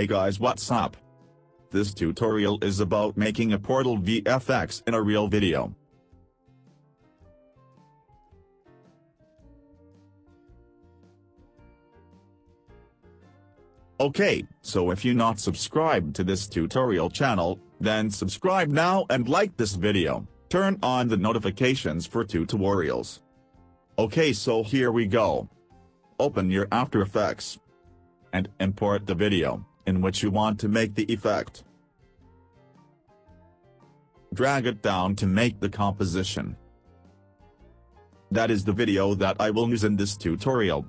Hey guys what's up? This tutorial is about making a Portal VFX in a real video. Okay, so if you're not subscribed to this tutorial channel, then subscribe now and like this video, turn on the notifications for tutorials. Okay so here we go. Open your After Effects. And import the video, in which you want to make the effect. Drag it down to make the composition. That is the video that I will use in this tutorial.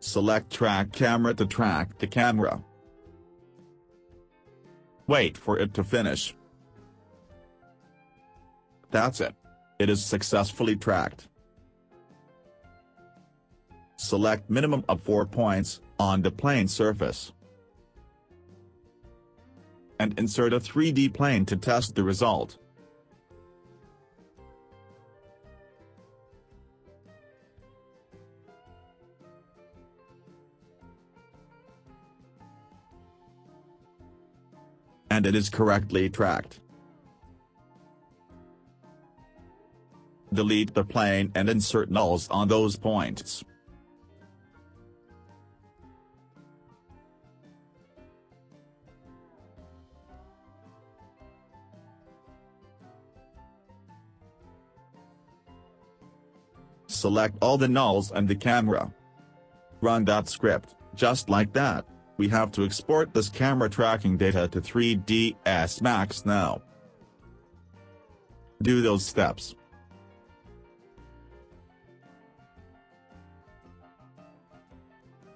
Select track camera to track the camera. Wait for it to finish. That's it. It is successfully tracked. Select minimum of 4 points, on the plane surface. And insert a 3D plane to test the result. And it is correctly tracked. Delete the plane and insert nulls on those points. Select all the nulls and the camera. Run that script, just like that. We have to export this camera tracking data to 3ds Max now. Do those steps.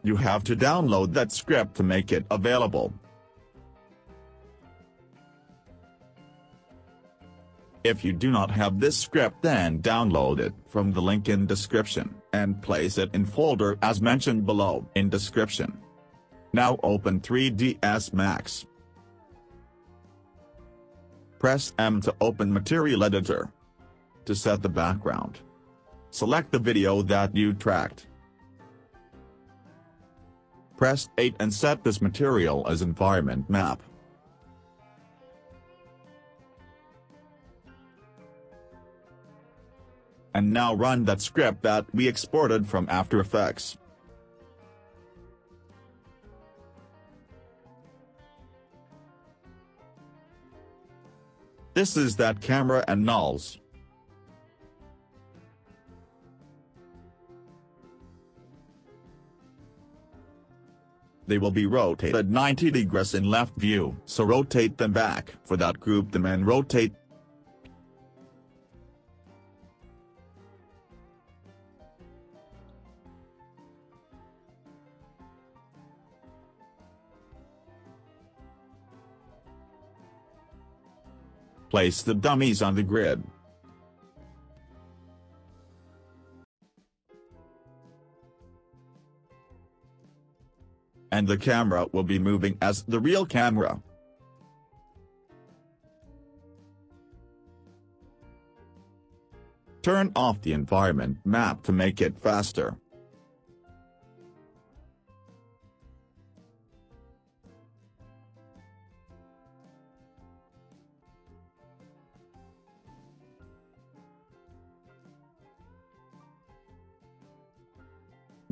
You have to download that script to make it available. If you do not have this script then download it from the link in description, and place it in folder as mentioned below in description. Now open 3ds Max. Press M to open Material Editor. To set the background. Select the video that you tracked. Press 8 and set this material as environment map. And now run that script that we exported from After Effects. This is that camera and nulls. They will be rotated 90 degrees in left view, so rotate them back. For that group them and rotate. Place the dummies on the grid. and the camera will be moving as the real camera. Turn off the environment map to make it faster.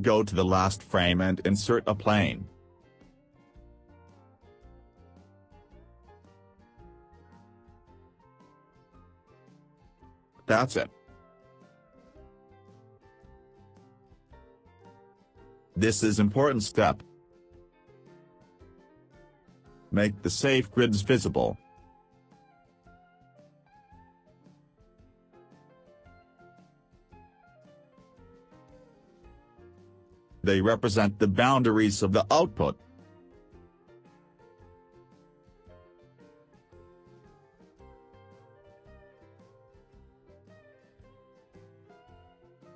Go to the last frame and insert a plane. That's it. This is important step. Make the safe grids visible. They represent the boundaries of the output.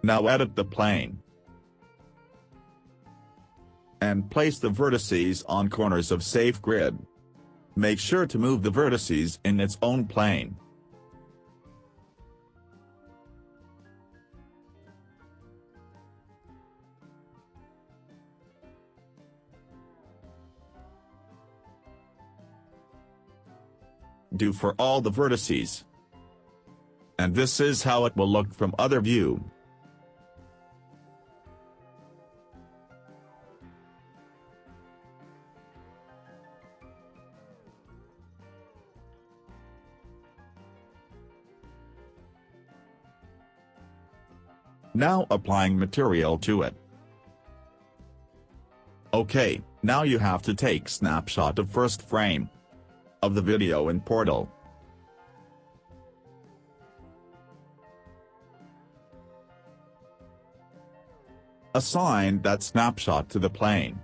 Now edit the plane. And place the vertices on corners of safe grid. Make sure to move the vertices in its own plane. Do for all the vertices. And this is how it will look from other view. Now applying material to it. Okay, now you have to take snapshot of first frame of the video in Portal. Assign that snapshot to the plane.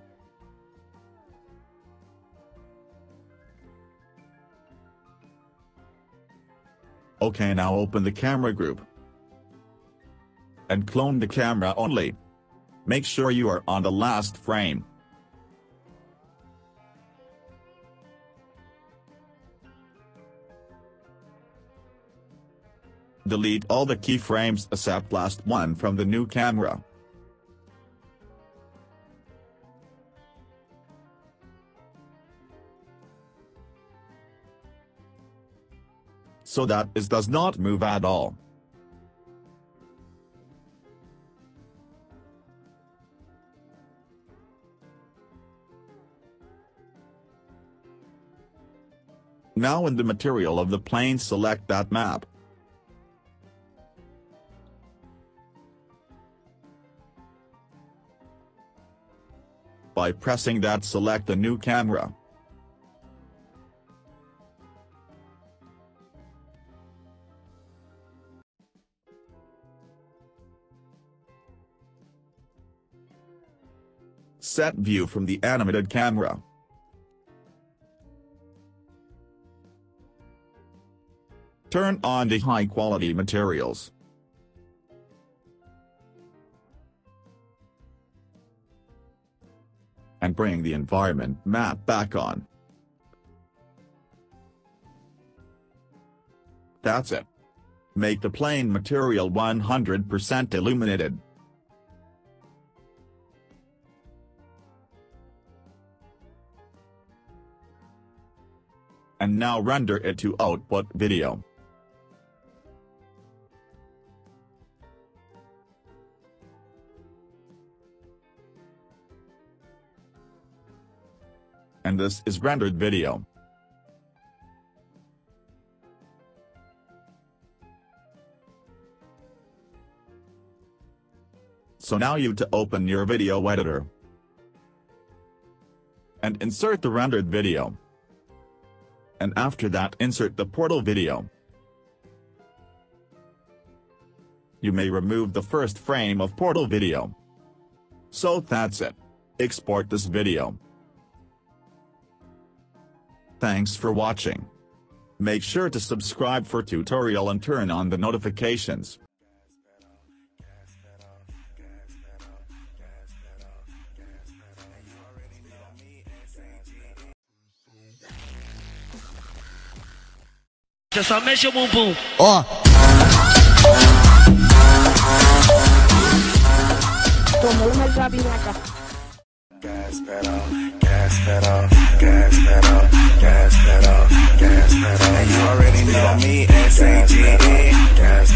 OK now open the camera group and clone the camera only. Make sure you are on the last frame. Delete all the keyframes except last one from the new camera. So that is does not move at all. Now in the material of the plane select that map. By pressing that select the new camera. Set view from the animated camera. Turn on the high-quality materials. And bring the environment map back on. That's it. Make the plane material 100% illuminated. And now render it to output video. And this is rendered video. So now you to open your video editor and insert the rendered video. And after that insert the portal video. You may remove the first frame of portal video. So that's it. Export this video. Thanks for watching. Make sure to subscribe for tutorial and turn on the notifications. Você só mexe o bumbum. Ó. Tomou uma jabinhaca. gas pedal, gas pedal, gas pedal, gas pedal, gas pedal. And you already know me, S-A-G-E. Gas